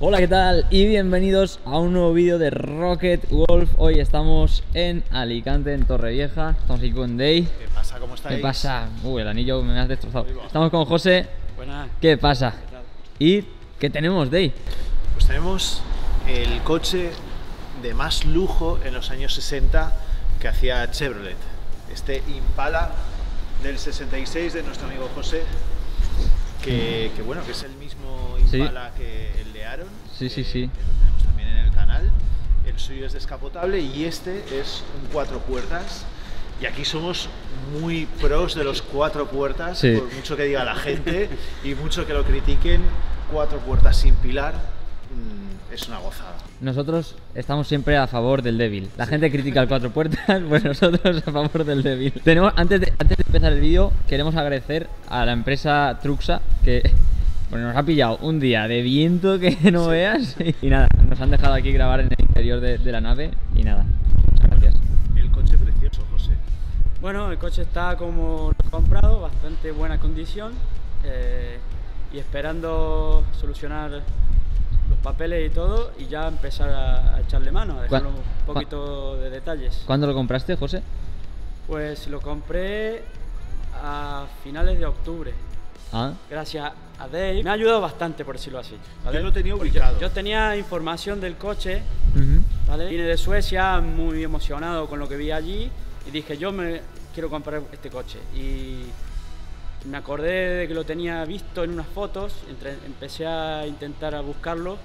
Hola, ¿qué tal? Y bienvenidos a un nuevo vídeo de Rocket Wolf. Hoy estamos en Alicante, en Torrevieja. Estamos aquí con Day. ¿Qué pasa? ¿Cómo estáis? ¿Qué pasa? Uy, el anillo me has destrozado. Estamos con José. Buenas. ¿Qué pasa? ¿Qué tal? ¿Y qué tenemos, Day? Pues tenemos el coche de más lujo en los años 60 que hacía Chevrolet. Este Impala del 66 de nuestro amigo José, que, que bueno, que es el mismo Sí. Impala que. Sí, sí, sí. Que lo tenemos también en el canal. El suyo es descapotable y este es un cuatro puertas. Y aquí somos muy pros de los cuatro puertas, Sí. por mucho que diga la gente y mucho que lo critiquen, cuatro puertas sin pilar mm, es una gozada. Nosotros estamos siempre a favor del débil. La gente critica el cuatro puertas, pues nosotros a favor del débil. Tenemos, antes, de, antes de empezar el vídeo, queremos agradecer a la empresa Truxa que bueno, nos ha pillado un día de viento que no veas. Y nada, nos han dejado aquí grabar en el interior de, de la nave. Y nada, gracias. El coche precioso, José. Bueno, el coche está como lo he comprado, bastante buena condición eh, y esperando solucionar los papeles y todo y ya empezar a, a echarle mano, a dejarlo ¿Cuá- un poquito de detalles. ¿Cuándo lo compraste, José? Pues lo compré a finales de octubre. Ah, Gracias a Dave. Me ha ayudado bastante, por decirlo así. ¿vale? Yo lo tenía Porque ubicado. Yo tenía información del coche ujú. ¿vale? Vine de Suecia muy emocionado con lo que vi allí y dije, yo me quiero comprar este coche. Y me acordé de que lo tenía visto en unas fotos, entre- empecé a intentar a buscarlo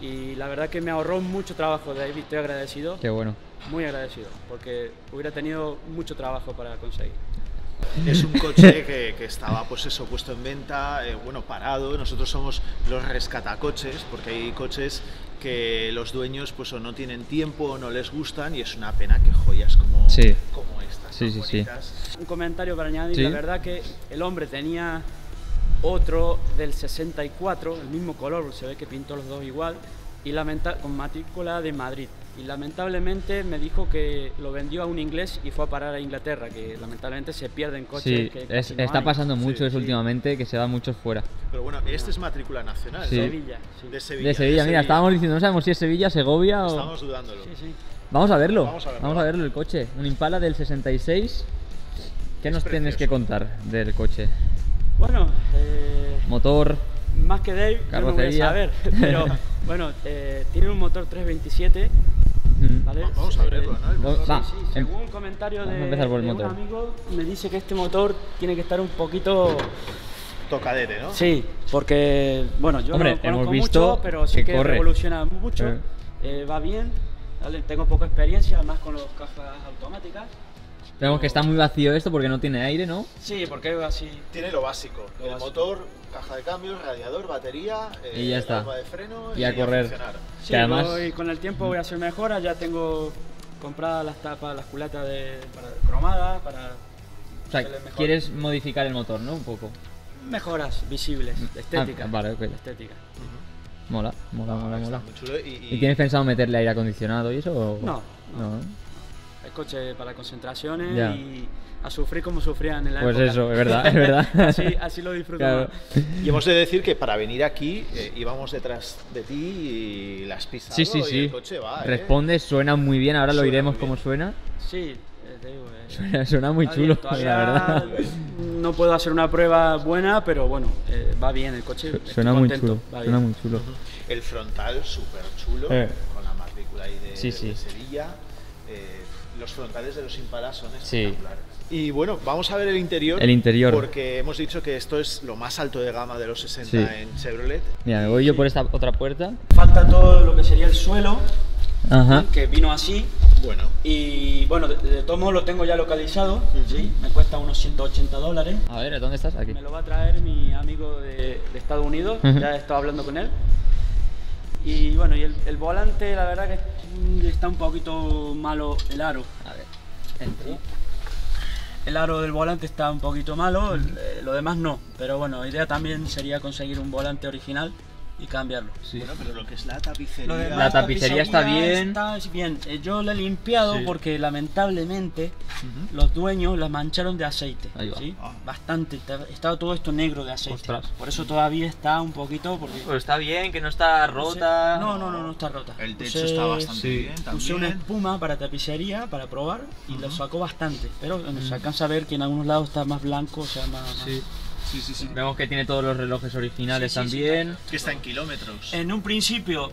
y la verdad que me ahorró mucho trabajo, David, estoy agradecido, qué bueno. muy agradecido, porque hubiera tenido mucho trabajo para conseguir. Es un coche que, que estaba pues eso puesto en venta, eh, bueno, parado. Nosotros somos los rescatacoches porque hay coches que los dueños pues o no tienen tiempo o no les gustan y es una pena que joyas como, Sí. como estas Sí, sí, sí. bonitas. Un comentario para añadir, Sí. la verdad que el hombre tenía otro del 64, el mismo color, se ve que pintó los dos igual, y lamenta con matrícula de Madrid. Y lamentablemente me dijo que lo vendió a un inglés y fue a parar a Inglaterra, que lamentablemente se pierden coches. Sí, que es- no está hay. pasando mucho Sí, eso sí. últimamente, que se da muchos fuera. Pero bueno, este es matrícula nacional. Sí. ¿no? Sevilla, sí. De Sevilla. De Sevilla, mira, estábamos diciendo, no sabemos si es Sevilla, Segovia o... Estamos dudándolo. Sí, sí. Vamos a verlo. Vamos a verlo. verlo el coche. Un Impala del 66. ¿Qué Es nos tienes que precioso. contar del coche? Bueno, eh, Motor. Más que Dave, yo no voy a saber, pero bueno, eh, tiene un motor 327, Mm. ¿vale? Va- Vamos a verlo, ¿no? El Va- motor. va. Sí, según un comentario de, de motor. un amigo, me dice que este motor tiene que estar un poquito... Tocadete, ¿no? Sí, porque, bueno, yo Hombre, no lo conozco hemos visto mucho, pero sí que que, revoluciona mucho, Eh. eh, va bien, ¿vale? tengo poca experiencia, más con las cajas automáticas. Vemos que está muy vacío esto porque no tiene aire, ¿no? Sí, porque así... Tiene lo básico. Lo el básico. motor, caja de cambios, radiador, batería, eh, Y ya está. bomba de freno Y a correr. funcionar. Sí, además- voy- con el tiempo voy a hacer mejoras, ya tengo compradas las tapas, las culatas de, para, cromadas, para O sea, quieres modificar el motor, ¿no? Un poco. mejoras visibles, estéticas. Ah, vale, ok. estética. Mola, mola, mola, Está mola. muy chulo y, y- ¿Y tienes pensado meterle aire acondicionado y eso? o- No, no. no. El coche para concentraciones Ya. y a sufrir como sufrían en la Pues época. eso, es verdad, es verdad. así, así lo disfruto Claro. y hemos de decir que para venir aquí eh, íbamos detrás de ti y las pistas. Sí, sí, y sí. el coche va, ¿eh? Responde, suena muy bien, ahora lo Suena oiremos muy cómo bien. suena. Sí, eh, te digo, eh, Suena, suena muy chulo, bien, la verdad. No puedo hacer una prueba buena, pero bueno, eh, va bien el coche. estoy Suena muy contento, chulo, va suena bien. muy chulo. El frontal súper chulo, Eh. con la matrícula ahí de, Sí, de- sí. de Sevilla. Los frontales de los Impalas son Sí. espectaculares. Y bueno, vamos a ver el interior. El interior. Porque hemos dicho que esto es lo más alto de gama de los 60 Sí. en Chevrolet. Mira, me voy yo por esta otra puerta. Falta todo lo que sería el suelo, Ajá. que vino así. Bueno, Y bueno, de, de todos modos lo tengo ya localizado, ¿sí? me cuesta unos 180 dólares. A ver, ¿dónde estás? Aquí. Me lo va a traer mi amigo de, de Estados Unidos, Ujú. ya he estado hablando con él. Y bueno, y el, el volante, la verdad que está un poquito malo el aro. A ver. Entro. El aro del volante está un poquito malo, eh, lo demás no. Pero bueno, la idea también sería conseguir un volante original y cambiarlo. Sí. Bueno, pero lo que es la tapicería. Lo de La tapicería está bien. Está bien. Eh, Yo la he limpiado Sí. porque lamentablemente los dueños la mancharon de aceite. Ahí va. ¿sí? Ah. Bastante. Estaba- todo esto negro de aceite. Ostras. Por eso todavía está un poquito. Porque Pues está bien, que no está rota. No, no, no, no está rota. El techo Usé- está bastante sí. bien Usé una también. espuma para tapicería, para probar, y lo Ujú. sacó bastante. Pero bueno, se alcanza a ver que en algunos lados está más blanco, o sea, más... más- Sí. Sí, sí, sí. Vemos que tiene todos los relojes originales Sí, sí, sí. también. Que está en kilómetros. En un principio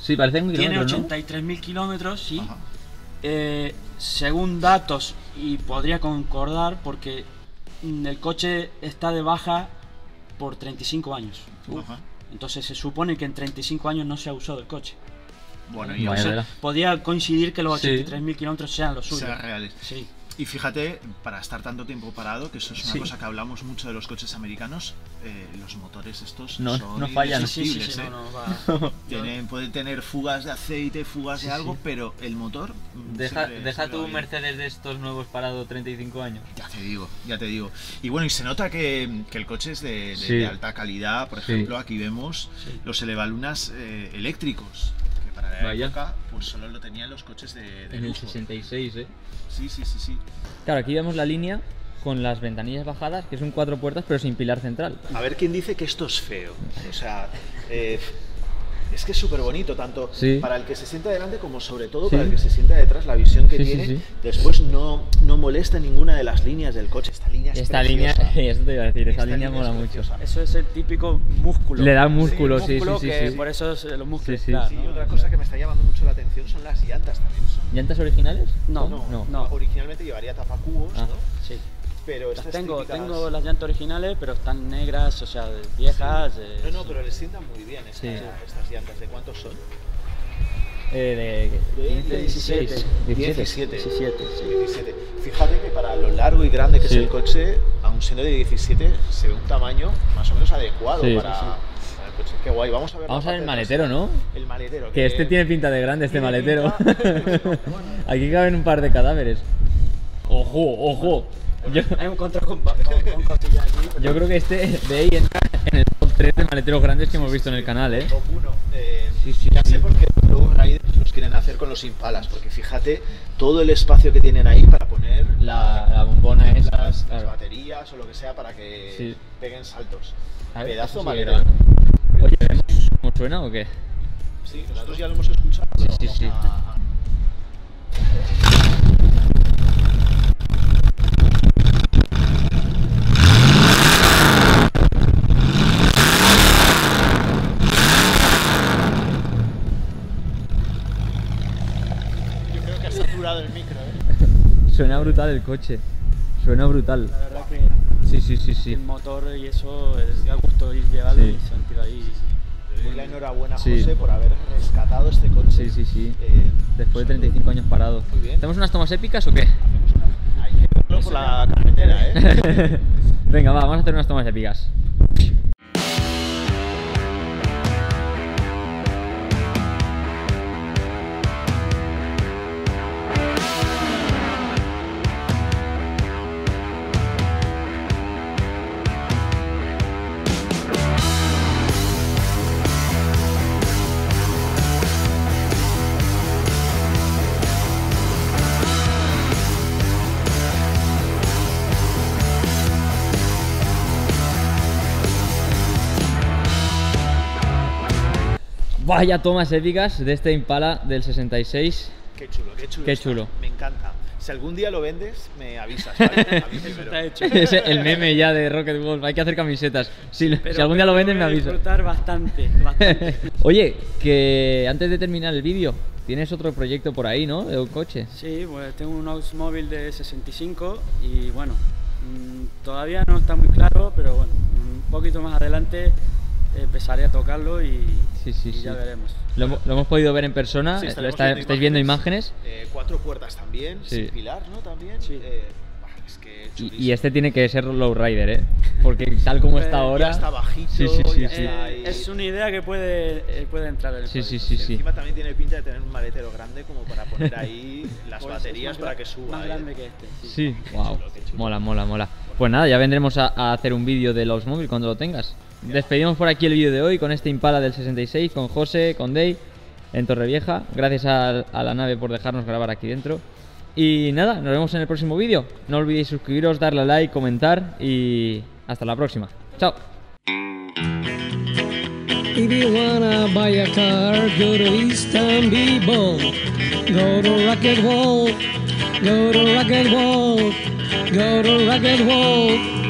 Sí, tiene kilómetro, ¿no? 83.000 kilómetros, sí. Eh, según datos, y podría concordar, porque el coche está de baja por 35 años. Ajá. Entonces se supone que en 35 años no se ha usado el coche. Bueno, y o sea. Podría coincidir que los Sí. 83.000 kilómetros sean los suyos. sean reales. Sí. Y fíjate, para estar tanto tiempo parado, que eso es una Sí. cosa que hablamos mucho de los coches americanos, eh, los motores estos No- son no fallan. Sí, sí, ¿eh? no, no, va. Tienen, pueden tener fugas de aceite, fugas de algo, sí. pero el motor. mm, Deja, siempre- deja siempre tu. Mercedes de estos nuevos parado 35 años. Ya te digo, ya te digo. Y bueno, y se nota que, que el coche es de, de- Sí. de alta calidad. Por Sí. ejemplo, aquí vemos Sí. los elevalunas eh, eléctricos, para la Vaya. época pues solo lo tenían los coches de, de En el lujo. 66, ¿eh? Sí, sí, sí, sí. Claro, aquí vemos la línea con las ventanillas bajadas, que es un cuatro puertas pero sin pilar central. A ver quién dice que esto es feo. O sea, eh, es que es súper bonito, tanto Sí. para el que se sienta delante como sobre todo Sí. para el que se sienta detrás, la visión que Sí, tiene. sí. Después no, no molesta ninguna de las líneas del coche. Esta línea es Esta línea, preciosa. eso te iba a decir, esa Esta línea línea mola es mucho. Eso es el típico músculo. Le da músculo, sí, músculo sí, sí, que sí. Por eso es los músculos. Sí, sí. claro, Sí, ¿no? otra cosa que me está llamando mucho la atención son las llantas también. Son- ¿Llantas originales? No, no, no. no. Originalmente llevaría tapacubos, Ah. ¿no? Sí. Pero Las estas tengo, típicas- tengo las llantas originales, pero están negras, o sea, viejas. eh, No, no, sí. pero les sientan muy bien estas, Sí. estas llantas. ¿De cuántos son? Eh, de, De 15, 17. 17. 17. 17, sí. 17. Fíjate que para lo largo y grande que es el coche, aún siendo de 17, se ve un tamaño más o menos adecuado para, coche. Qué guay. Vamos a ver. Vamos a ver el maletero. ¿no? El maletero. Que este tiene pinta de grande, este maletero. pinta- Aquí caben un par de cadáveres. Ojo, ojo. Yo, Hay un control con, con, con aquí. yo creo que este de ahí entra en el top 3 de maleteros grandes que hemos visto en el canal, ¿eh? Top 1. Eh, Sí, sí, ya sí. sé por qué los Riders los quieren hacer con los Impalas, porque fíjate todo el espacio que tienen ahí para poner La, la bombona esa. las, las claro. baterías o lo que sea para que Sí. peguen saltos. A ver, Pedazo maletero. Oye, ¿vemos cómo suena o qué? Sí, nosotros ya lo hemos escuchado. Sí, sí, sí. a- Yo creo que ha saturado el micro, ¿eh? Suena brutal el coche. Suena brutal. La verdad que Sí, sí, sí, sí. el motor y eso es da gusto ir llevarlo Sí. y sentir ahí. Doy la enhorabuena a Sí. José por haber rescatado este coche. Sí, sí, sí. Eh, Después de 35 años parado. Muy bien. ¿Hacemos unas tomas épicas o qué? hacemos una- Hay que verlo por la carretera, ¿eh? Venga, va, vamos a hacer unas tomas épicas. Vaya tomas épicas de este Impala del 66. Qué chulo, qué chulo. Qué está. chulo. Me encanta. Si algún día lo vendes, me avisas, ¿vale? Está hecho. Es el meme ya de Rocket Wolf. Hay que hacer camisetas. Si, Pero- si algún día lo pero venden, me voy a avisas. disfrutar bastante, bastante. Oye, que antes de terminar el vídeo, tienes otro proyecto por ahí, ¿no? De un coche. Sí, pues tengo un Oldsmobile de 65 y bueno, mm, todavía no está muy claro, pero bueno, un poquito más adelante empezaré a tocarlo y, Sí, sí, y sí. ya veremos. Lo, hemo- lo hemos podido ver en persona. Sí, lo estaremos está- estáis viendo imágenes. Eh, cuatro puertas también, Sí. sin pilar, ¿no? También. Sí. Eh, bah, es que Y, este tiene que ser lowrider, ¿eh? Porque tal como está Eh, ahora. Ya está bajito, Sí, sí, sí, ya sí. está Eh, ahí. es una idea que puede, puede entrar en el Sí, sí, sí, Y sí. Encima también tiene pinta de tener un maletero grande como para poner ahí las Pues baterías para que suba. Más grande que este. Sí. Wow. chulo, qué chulo. Mola, mola, mola. Pues nada, ya vendremos a, a hacer un vídeo de los móviles cuando lo tengas. Despedimos por aquí el vídeo de hoy con este Impala del 66, con José, con Dave, en Torrevieja. Gracias a, la nave por dejarnos grabar aquí dentro. Y nada, nos vemos en el próximo vídeo. No olvidéis suscribiros, darle a like, comentar y hasta la próxima. Chao. If you wanna a car, go to Wall.